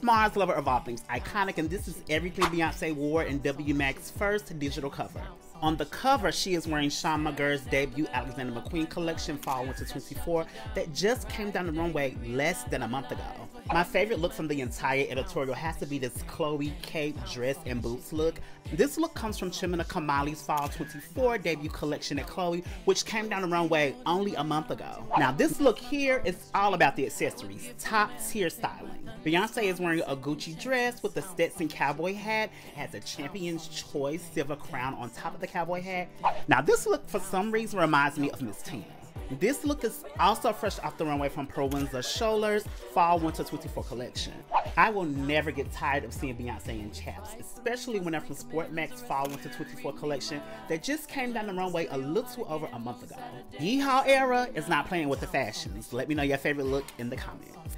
It's Mars Lover of all things iconic, and this is everything Beyonce wore in W Mag's first digital cover. On the cover, she is wearing Sean McGirr's debut Alexander McQueen collection Fall Winter 24 that just came down the runway less than a month ago. My favorite look from the entire editorial has to be this Chloe cape, dress, and boots look. This look comes from Chemena Kamali's Fall 24 debut collection at Chloe, which came down the runway only a month ago. Now, this look here is all about the accessories, top tier styling. Beyonce is wearing a Gucci dress with a Stetson cowboy hat, has a Champion's Choice silver crown on top of the cowboy hat. Now, this look for some reason reminds me of Miss Tina. This look is also fresh off the runway from Pearl Winslow Scholar's Fall Winter 24 collection. I will never get tired of seeing Beyonce in chaps, especially when they're from Sportmax Fall Winter 24 collection that just came down the runway a little over a month ago. Yeehaw era is not playing with the fashions. Let me know your favorite look in the comments.